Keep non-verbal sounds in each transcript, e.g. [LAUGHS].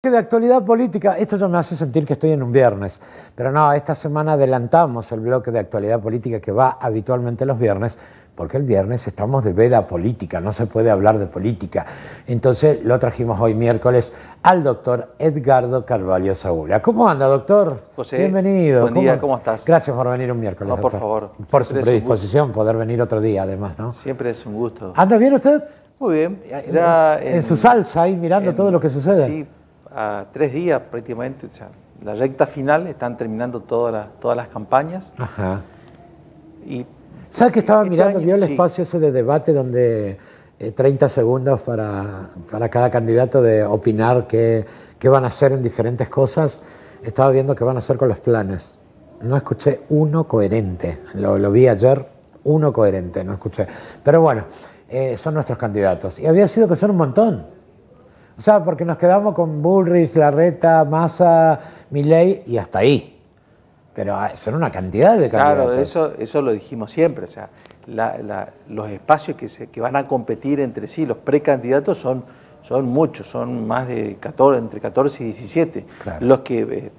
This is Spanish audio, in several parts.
de actualidad política, esto ya me hace sentir que estoy en un viernes, pero no, esta semana adelantamos el bloque de actualidad política que va habitualmente los viernes, porque el viernes estamos de veda política, no se puede hablar de política. Entonces lo trajimos hoy miércoles al doctor Edgardo Carvalho Saúl. ¿Cómo anda, doctor? José, Bienvenido. Buen día, ¿cómo, estás? Gracias por venir un miércoles. No, por favor. Por su predisposición, poder venir otro día, además, ¿no? Siempre es un gusto. ¿Anda bien usted? Muy bien. Ya en, su salsa ahí mirando todo lo que sucede. Sí, a tres días prácticamente, o sea, la recta final, están terminando todas las, todas las campañas. Ajá. Y, ¿Sabes que estaba este mirando, vio el espacio ese de debate donde 30 eh, segundos para, para, cada candidato de opinar qué, qué van a hacer en diferentes cosas? Estaba viendo qué van a hacer con los planes. No escuché uno coherente. Lo, lo vi ayer, uno coherente, no escuché. Pero bueno, eh, son nuestros candidatos. Y había sido que son un montón. O sea, porque nos quedamos con Bullrich, Larreta, Massa, Milley y hasta ahí. Pero ah, son una cantidad de candidatos. Claro, eso, eso lo dijimos siempre. O sea, los espacios que, se, que van a competir entre sí, los precandidatos, son, son muchos, son más de 14, entre 14 y 17. Los que eh,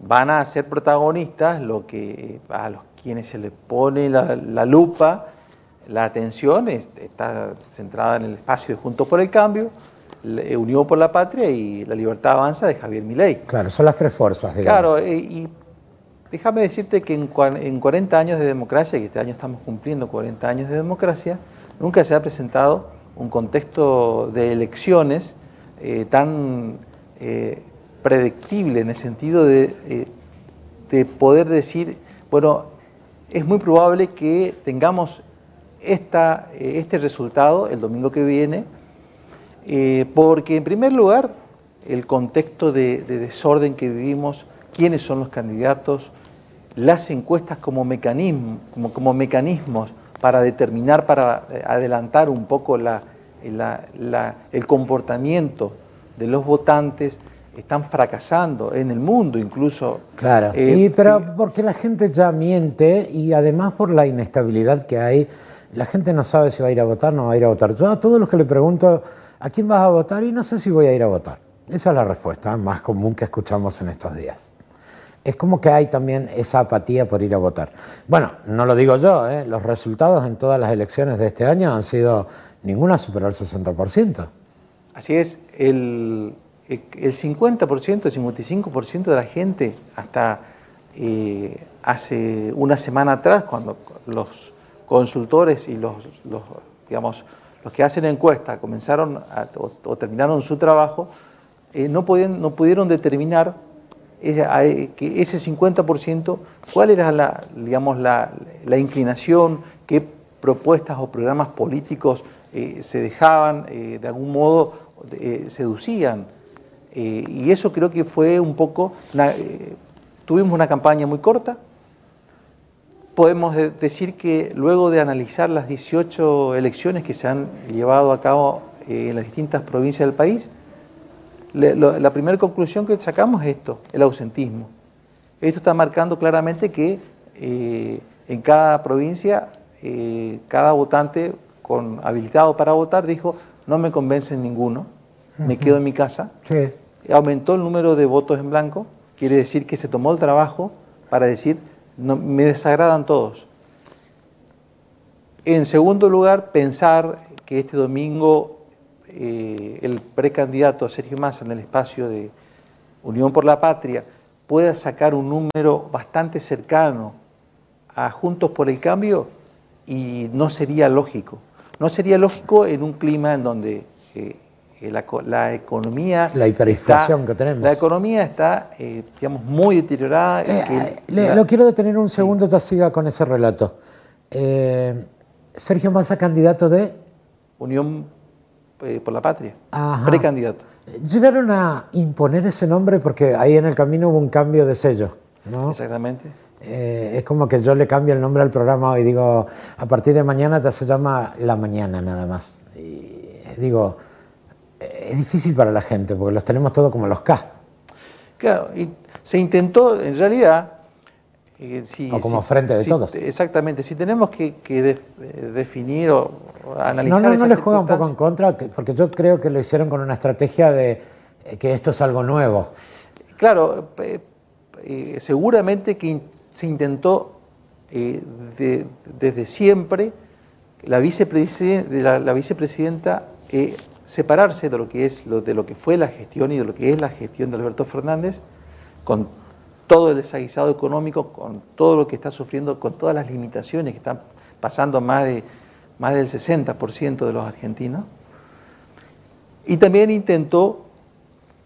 van a ser protagonistas, lo que, a los quienes se les pone la, lupa, la atención está centrada en el espacio de Juntos por el Cambio, Unión por la Patria y La Libertad Avanza de Javier Milei. Claro, son las tres fuerzas. Claro, eh, y déjame decirte que en, 40 años de democracia, y este año estamos cumpliendo 40 años de democracia, nunca se ha presentado un contexto de elecciones eh, tan eh, predictible en el sentido de, de poder decir, bueno, es muy probable que tengamos esta, este resultado el domingo que viene, eh, porque en primer lugar, el contexto de, desorden que vivimos, quiénes son los candidatos, las encuestas como, mecanismo, como, como mecanismos para determinar, para eh, adelantar un poco el comportamiento de los votantes, están fracasando en el mundo incluso. Claro, eh, pero porque la gente ya miente y además por la inestabilidad que hay, la gente no sabe si va a ir a votar o no va a ir a votar. Yo a todos los que le pregunto ¿A quién vas a votar? Y no sé si voy a ir a votar. Esa es la respuesta más común que escuchamos en estos días. Es como que hay también esa apatía por ir a votar. Bueno, no lo digo yo, ¿eh? los resultados en todas las elecciones de este año han sido ninguna superó el 60%. Así es, el, el 50%, el 55% de la gente hasta eh, hace una semana atrás, cuando los consultores y los, los digamos, los que hacen encuesta comenzaron o, terminaron su trabajo, eh, no, no pudieron determinar que ese 50%, cuál era la, digamos, la, inclinación, qué propuestas o programas políticos eh, se dejaban, eh, de algún modo seducían. y eso creo que fue un poco, tuvimos una campaña muy corta, podemos decir que luego de analizar las 18 elecciones que se han llevado a cabo eh, en las distintas provincias del país, la primera conclusión que sacamos es esto, el ausentismo. Esto está marcando claramente que eh, en cada provincia, eh, cada votante con habilitado para votar dijo, no me convencen ninguno, me quedo en mi casa. Aumentó el número de votos en blanco, quiere decir que se tomó el trabajo para decir, me desagradan todos. En segundo lugar, pensar que este domingo eh, el precandidato Sergio Massa en el espacio de Unión por la Patria pueda sacar un número bastante cercano a Juntos por el Cambio y no sería lógico. No sería lógico en un clima en donde eh, eh, la, economía... La hiperinflación que tenemos. La economía está, eh, digamos, muy deteriorada. Eh, lo quiero detener un segundo, ya siga con ese relato. Sergio Massa, candidato de... Unión por la Patria, precandidato. Llegaron a imponer ese nombre porque ahí en el camino hubo un cambio de sello, ¿no? Exactamente. es como que yo le cambio el nombre al programa y digo, a partir de mañana ya se llama La Mañana nada más. Y digo, es difícil para la gente porque los tenemos todos como los K. Claro, y se intentó, en realidad... Eh, o como frente de todos. Exactamente, si tenemos que, eh, definir o, analizar... No, no, no les juega un poco en contra, porque yo creo que lo hicieron con una estrategia de que esto es algo nuevo. Claro, seguramente que se intentó desde siempre la, la, vicepresidenta separarse de lo que es lo, de lo que fue la gestión y de lo que es la gestión de Alberto Fernández con todo el desaguisado económico, con todo lo que está sufriendo, con todas las limitaciones que están pasando más, de, más del 60% de los argentinos. Y también intentó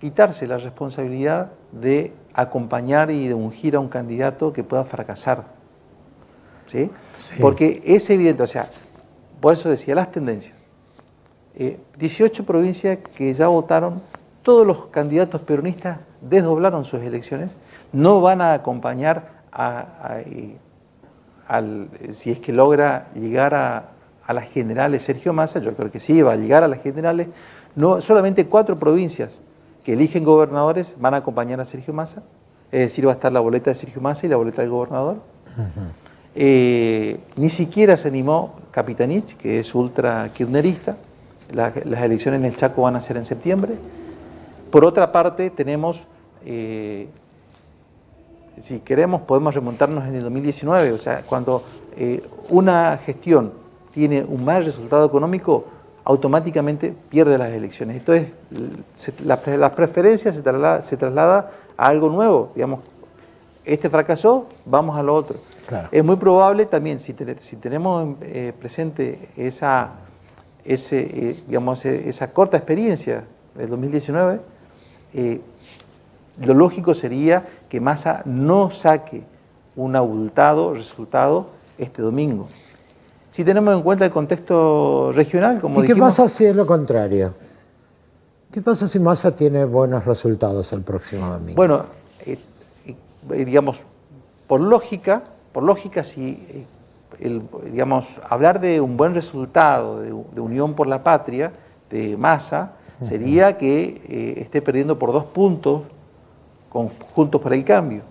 quitarse la responsabilidad de acompañar y de ungir a un candidato que pueda fracasar. ¿Sí? Porque es evidente, o sea, por eso decía, las tendencias. 18 eh, provincias que ya votaron, todos los candidatos peronistas desdoblaron sus elecciones, no van a acompañar a, al, si es que logra llegar a, las generales. Sergio Massa, yo creo que sí, va a llegar a las generales, no, solamente cuatro provincias que eligen gobernadores van a acompañar a Sergio Massa, es decir, va a estar la boleta de Sergio Massa y la boleta del gobernador. Eh, ni siquiera se animó Capitanich, que es ultra kirchnerista, las elecciones en el Chaco van a ser en septiembre. Por otra parte, tenemos eh, si queremos, podemos remontarnos en el 2019, o sea, cuando eh, una gestión tiene un mal resultado económico, automáticamente pierde las elecciones. Entonces, las preferencias se traslada, a algo nuevo, digamos, este fracasó, vamos a lo otro. Es muy probable también, si, tenemos eh, presente esa, ese, digamos, esa corta experiencia del 2019, lo lógico sería que Massa no saque un abultado resultado este domingo. Si tenemos en cuenta el contexto regional, como ¿Y qué pasa si es lo contrario? ¿Qué pasa si Massa tiene buenos resultados el próximo domingo? Bueno, eh, eh, digamos, por lógica, por lógica, si eh, digamos, hablar de un buen resultado de, Unión por la Patria, de Massa, sería que esté perdiendo por dos puntos con Juntos por el Cambio.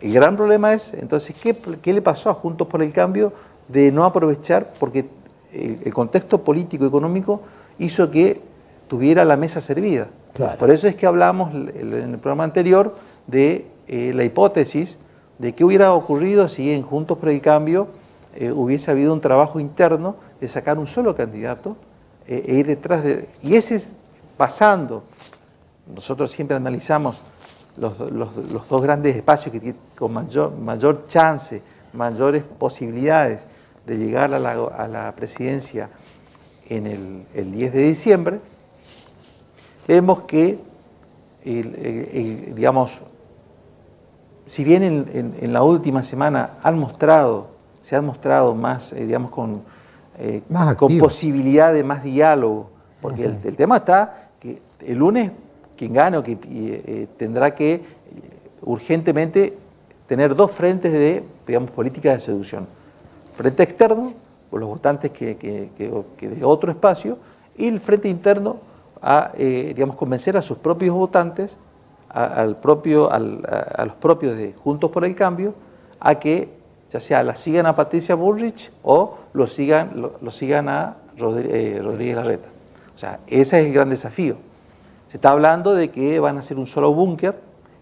El gran problema es, entonces, ¿qué, le pasó a Juntos por el Cambio de no aprovechar? Porque el, contexto político económico hizo que tuviera la mesa servida. Por eso es que hablamos en el programa anterior de eh, la hipótesis de qué hubiera ocurrido si en Juntos por el Cambio eh, hubiese habido un trabajo interno de sacar un solo candidato eh, e ir detrás de... Y ese es pasando, nosotros siempre analizamos los, dos grandes espacios que tienen con mayor, mayor chance, mayores posibilidades de llegar a la, presidencia en el, 10 de diciembre, vemos que, digamos, si bien en, la última semana han mostrado, se han mostrado más, eh, digamos, con, eh, con posibilidad de más diálogo, porque el, el, tema está que el lunes quien gane o que eh, tendrá que eh, urgentemente tener dos frentes de, digamos, política de seducción. Frente externo, por los votantes que, de otro espacio, y el frente interno a, eh, digamos, convencer a sus propios votantes, a, al propio, a, los propios de Juntos por el Cambio, a que ya sea la sigan a Patricia Bullrich o lo sigan, lo, sigan a Rodríguez Larreta. O sea, ese es el gran desafío. Se está hablando de que van a hacer un solo búnker,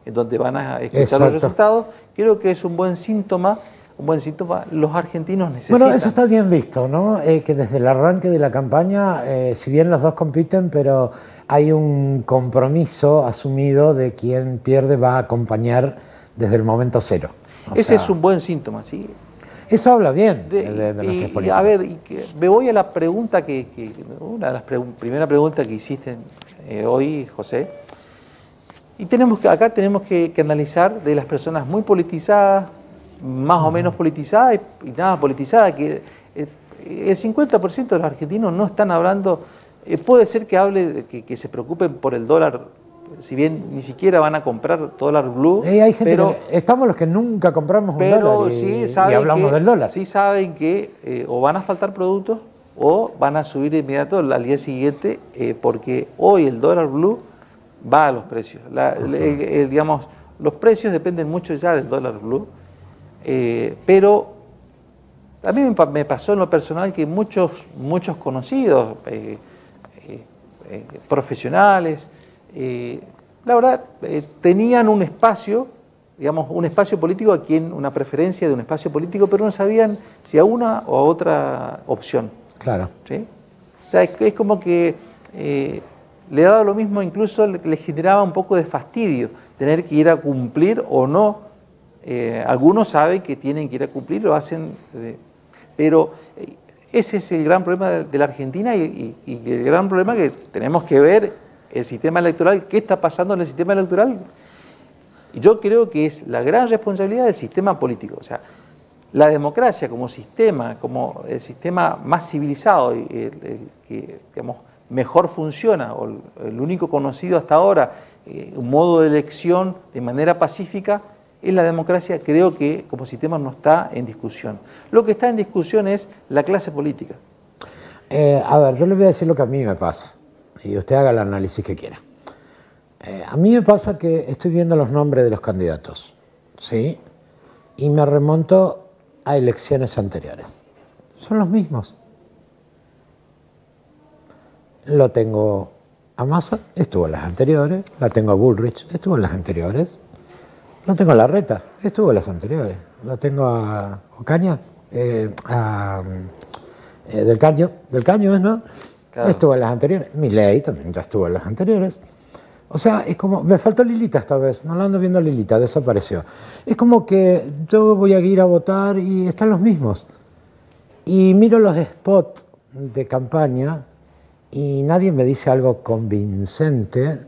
en donde van a escuchar los resultados. Creo que es un buen síntoma un buen síntoma, los argentinos necesitan. Bueno, eso está bien visto, ¿no? Eh, que desde el arranque de la campaña, eh, si bien los dos compiten, pero hay un compromiso asumido de quien pierde va a acompañar desde el momento cero. Ese es un buen síntoma, ¿sí? Eso habla bien de, de, A ver, me voy a la pregunta que, una de las primeras preguntas que hiciste eh, hoy, José. Y tenemos que, acá tenemos que, analizar de las personas muy politizadas, más o menos politizadas y, nada politizadas, que eh, el 50% de los argentinos no están hablando, eh, puede ser que hable, que, que, se preocupen por el dólar, si bien ni siquiera van a comprar dólar blue. hay gente pero, estamos los que nunca compramos un dólar y, sí hablamos del dólar. Sí saben que o van a faltar productos o van a subir de inmediato al día siguiente eh, porque hoy el dólar blue va a los precios. digamos, los precios dependen mucho ya del dólar blue, eh, pero a mí me pasó en lo personal que muchos, muchos conocidos, eh, profesionales, eh, la verdad, eh, tenían un espacio, digamos, un espacio político a quien, una preferencia de un espacio político, pero no sabían si a una o a otra opción. Claro. ¿sí? O sea, es, como que eh, le daba lo mismo, incluso le, generaba un poco de fastidio tener que ir a cumplir o no. algunos saben que tienen que ir a cumplir, lo hacen, pero ese es el gran problema de, la Argentina y, el gran problema que tenemos que ver el sistema electoral, qué está pasando en el sistema electoral. Yo creo que es la gran responsabilidad del sistema político. O sea, la democracia como sistema, como el sistema más civilizado el, que mejor funciona, o el, único conocido hasta ahora, eh, un modo de elección de manera pacífica, es la democracia, creo que como sistema no está en discusión. Lo que está en discusión es la clase política. Eh, a ver, yo le voy a decir lo que a mí me pasa, y usted haga el análisis que quiera. Eh, a mí me pasa que estoy viendo los nombres de los candidatos, ¿sí? Y me remonto a elecciones anteriores. Son los mismos. Lo tengo a Massa, estuvo en las anteriores, la tengo a Bullrich, estuvo en las anteriores, no tengo la reta, estuvo en las anteriores. Lo tengo a Ocaña, eh, a, eh, del Caño, del Caño es, ¿no? Estuvo en las anteriores. Mi ley también ya estuvo en las anteriores. O sea, es como, me faltó Lilita esta vez, no la ando viendo Lilita, desapareció. Es como que yo voy a ir a votar y están los mismos. Y miro los spots de campaña y nadie me dice algo convincente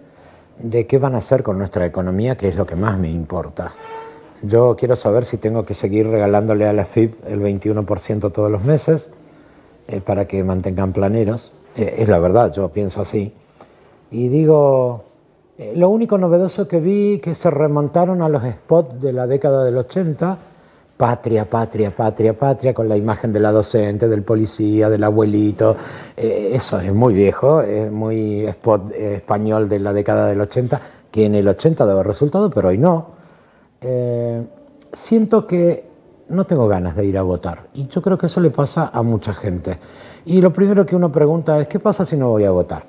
de qué van a hacer con nuestra economía, que es lo que más me importa. Yo quiero saber si tengo que seguir regalándole a la FIP el 21% todos los meses eh, para que mantengan planeros. Eh, es la verdad, yo pienso así. Y digo, eh, lo único novedoso que vi que se remontaron a los spots de la década del 80 patria, patria, patria, patria, con la imagen de la docente, del policía, del abuelito. Eh, eso es muy viejo, es muy spot español de la década del 80, que en el 80 daba resultado, pero hoy no. Siento que no tengo ganas de ir a votar y yo creo que eso le pasa a mucha gente. Y lo primero que uno pregunta es, ¿qué pasa si no voy a votar?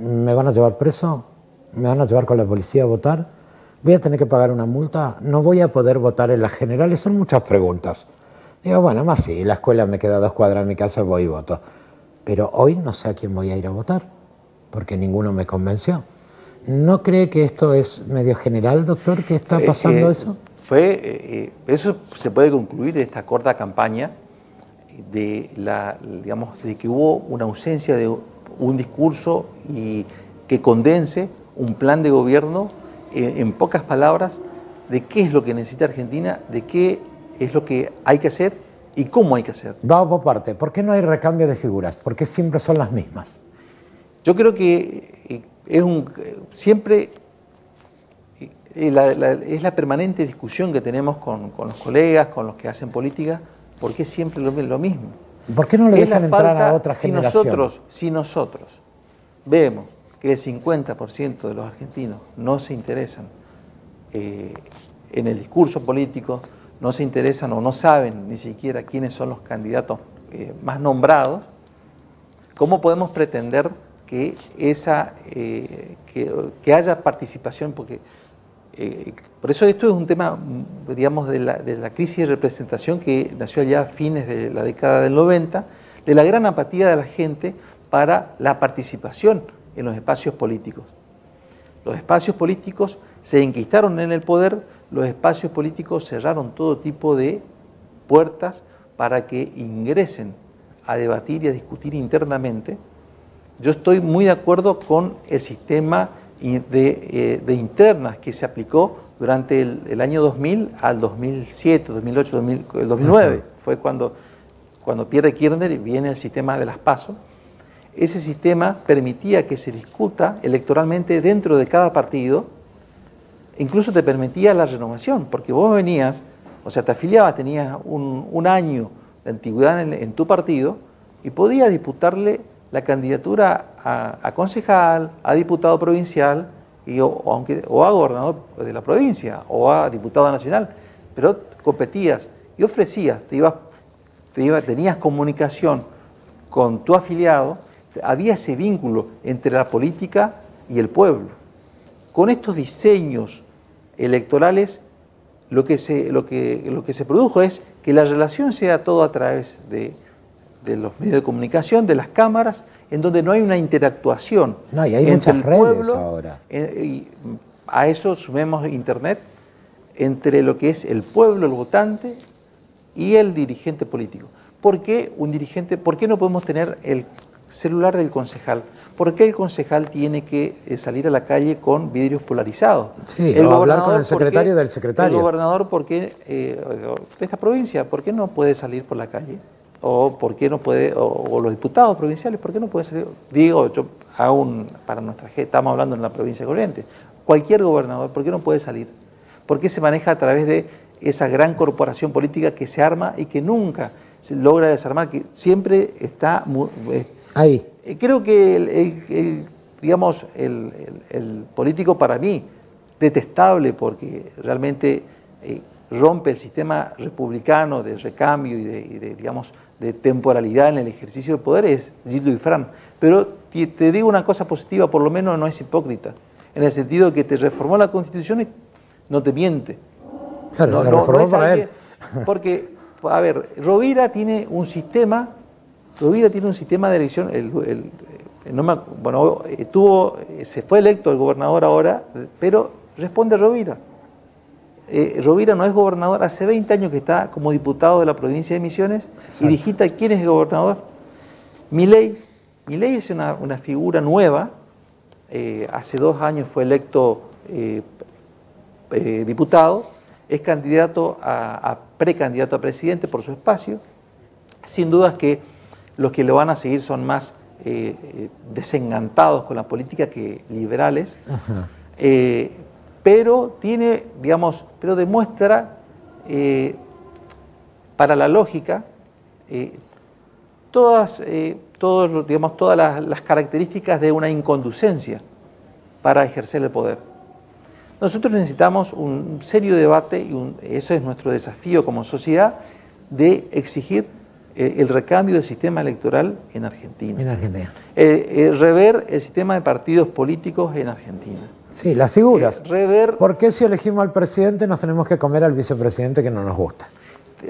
¿Me van a llevar preso? ¿Me van a llevar con la policía a votar? voy a tener que pagar una multa, no voy a poder votar en las generales, son muchas preguntas. Digo, bueno, más sí, la escuela me queda dos cuadras en mi casa, voy y voto. Pero hoy no sé a quién voy a ir a votar, porque ninguno me convenció. ¿No cree que esto es medio general, doctor, que está eh, pasando eh, eso? Fue, eh, eso se puede concluir de esta corta campaña, de, la, digamos, de que hubo una ausencia de un discurso y que condense un plan de gobierno en pocas palabras, de qué es lo que necesita Argentina, de qué es lo que hay que hacer y cómo hay que hacer. Vamos por parte. ¿Por qué no hay recambio de figuras? ¿Por qué siempre son las mismas? Yo creo que eh, es un, siempre es la permanente discusión que tenemos con, los colegas, con los que hacen política, ¿por qué siempre lo, lo mismo? ¿Por qué no le dejan entrar a otra si Nosotros, si nosotros vemos que el 50% de los argentinos no se interesan eh, en el discurso político, no se interesan o no saben ni siquiera quiénes son los candidatos eh, más nombrados, ¿cómo podemos pretender que, esa, eh, que, haya participación? Porque, por eso esto es un tema, digamos, de la, de la crisis de representación que nació allá a fines de la década del 90, de la gran apatía de la gente para la participación en los espacios políticos. Los espacios políticos se enquistaron en el poder, los espacios políticos cerraron todo tipo de puertas para que ingresen a debatir y a discutir internamente. Yo estoy muy de acuerdo con el sistema de, eh, internas que se aplicó durante el, año 2000 al 2007, 2008, 2009. Fue cuando, cuando pierde Kirchner y viene el sistema de las PASO ese sistema permitía que se discuta electoralmente dentro de cada partido, incluso te permitía la renovación, porque vos venías, o sea, te afiliabas, tenías un, año de antigüedad en, tu partido y podías disputarle la candidatura a, concejal, a diputado provincial y, o, aunque, o a gobernador de la provincia o a diputado nacional, pero competías y ofrecías, te ibas, te tenías comunicación con tu afiliado había ese vínculo entre la política y el pueblo. Con estos diseños electorales, lo que se, lo que, lo que se produjo es que la relación sea todo a través de, los medios de comunicación, de las cámaras, en donde no hay una interactuación no, y hay entre el pueblo, ahora. Eh, y a eso sumemos Internet, entre lo que es el pueblo, el votante y el dirigente político. ¿Por qué un dirigente, por qué no podemos tener el celular del concejal? ¿Por qué el concejal tiene que eh, salir a la calle con vidrios polarizados? Sí, el hablar con el secretario del secretario. El gobernador, ¿por qué, eh, de esta provincia, por qué no puede salir por la calle? ¿O por qué no puede, o, los diputados provinciales, por qué no puede salir? Digo, yo aún para nuestra gente, estamos hablando en la provincia de Corrientes, cualquier gobernador, ¿por qué no puede salir? ¿Por qué se maneja a través de esa gran corporación política que se arma y que nunca se logra desarmar, que siempre está eh, ahí? Eh, creo que el, digamos, el, político para mí, detestable porque realmente eh, rompe el sistema republicano de recambio y de, digamos, de temporalidad en el ejercicio del poder, es Gildo Fran. Pero te digo una cosa positiva, por lo menos no es hipócrita, en el sentido que te reformó la Constitución y no te miente. Claro, no, reformó para él. [LAUGHS] Porque, a ver, Rovira tiene un sistema, Rovira tiene un sistema de elección, el, bueno, tuvo, se fue electo el gobernador ahora, pero responde Rovira. Eh, Rovira no es gobernador, hace 20 años que está como diputado de la provincia de Misiones y digita quién es el gobernador. Milei. Milei es una, figura nueva, eh, hace dos años fue electo eh, eh, diputado, es candidato a, precandidato a presidente por su espacio. Sin dudas que los que lo van a seguir son más desengantados con la política que liberales, pero tiene, digamos, pero demuestra para la lógica todas, digamos, todas las características de una inconducencia para ejercer el poder. Nosotros necesitamos un serio debate, y eso es nuestro desafío como sociedad, de exigir eh, el recambio del sistema electoral en Argentina. En Argentina. Eh, eh, rever el sistema de partidos políticos en Argentina. Sí, las figuras. rever, ¿Por qué si elegimos al presidente nos tenemos que comer al vicepresidente que no nos gusta?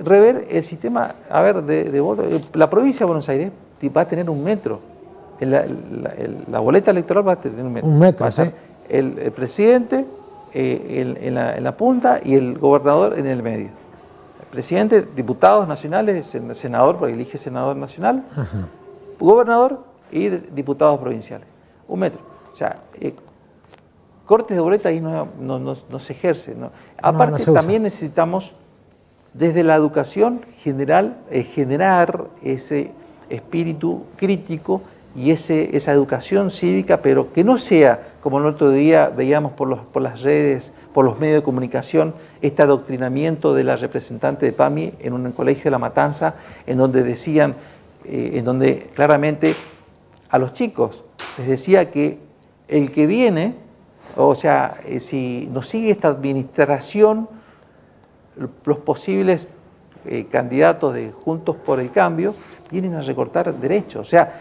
Rever el sistema, a ver, de, voto. La provincia de Buenos Aires va a tener un metro. La, boleta electoral va a tener un metro. Un metro, sí. el presidente, eh, en, la, punta y el gobernador en el medio. El presidente, diputados nacionales, senador, porque elige senador nacional, gobernador y diputados provinciales. Un metro. O sea, eh, cortes de boleta ahí no, no, se ejerce. Aparte, también necesitamos, desde la educación general, eh, generar ese espíritu crítico y ese, esa educación cívica, pero que no sea, como el otro día veíamos por, los, por las redes, por los medios de comunicación, este adoctrinamiento de la representante de PAMI en un colegio de La Matanza, en donde decían, eh, en donde claramente a los chicos les decía que el que viene, o sea, eh, si nos sigue esta administración, los posibles eh, candidatos de Juntos por el Cambio vienen a recortar derechos. O sea,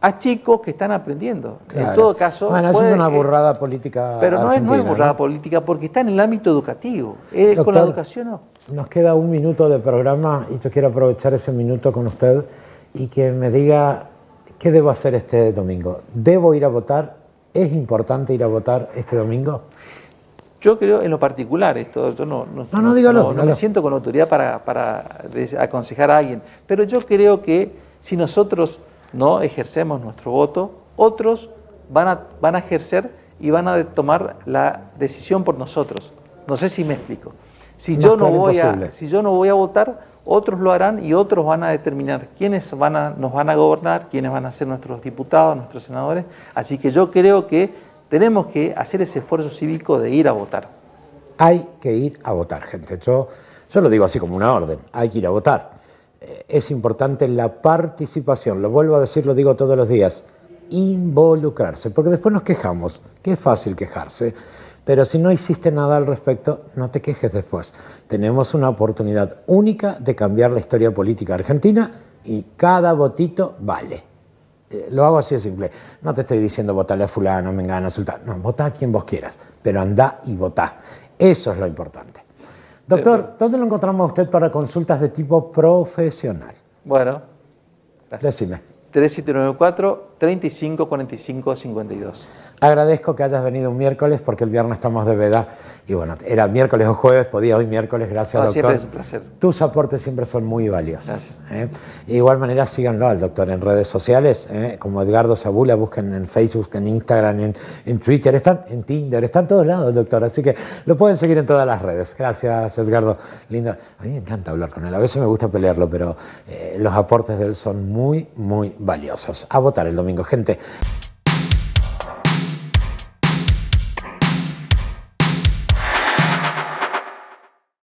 a chicos que están aprendiendo. En todo caso. Bueno, eso es una burrada política. Pero no es, no es burrada política porque está en el ámbito educativo. con la educación no. Nos queda un minuto de programa y yo quiero aprovechar ese minuto con usted y que me diga qué debo hacer este domingo. ¿Debo ir a votar? ¿Es importante ir a votar este domingo? Yo creo en lo particular, esto, yo no, no, no, dígalo, no, me siento con autoridad para, para aconsejar a alguien, pero yo creo que si nosotros no ejercemos nuestro voto, otros van a, van a ejercer y van a tomar la decisión por nosotros. No sé si me explico. Si yo, no voy a, si yo no voy a votar, otros lo harán y otros van a determinar quiénes van a, nos van a gobernar, quiénes van a ser nuestros diputados, nuestros senadores. Así que yo creo que tenemos que hacer ese esfuerzo cívico de ir a votar. Hay que ir a votar, gente. Yo, yo lo digo así como una orden. Hay que ir a votar es importante la participación, lo vuelvo a decir, lo digo todos los días, involucrarse, porque después nos quejamos, que es fácil quejarse, pero si no hiciste nada al respecto, no te quejes después. Tenemos una oportunidad única de cambiar la historia política argentina y cada votito vale. Eh, lo hago así de simple. No te estoy diciendo votarle a fulano, me a sultán. No, votá a quien vos quieras, pero anda y votá. Eso es lo importante. Doctor, ¿dónde lo encontramos a usted para consultas de tipo profesional? Bueno, gracias. Decime. 3794 3545 52. Agradezco que hayas venido un miércoles porque el viernes estamos de veda y bueno, era miércoles o jueves, podía hoy miércoles, gracias doctor. Siempre es un placer. Tus aportes siempre son muy valiosos. ¿eh? De igual manera síganlo al doctor en redes sociales, ¿eh? como Edgardo Sabula, busquen en Facebook, en Instagram, en, en, Twitter, están en Tinder, está en todos lados el doctor, así que lo pueden seguir en todas las redes. Gracias Edgardo, lindo. A mí me encanta hablar con él, a veces me gusta pelearlo, pero eh, los aportes de él son muy, muy valiosos. A votar el domingo, gente.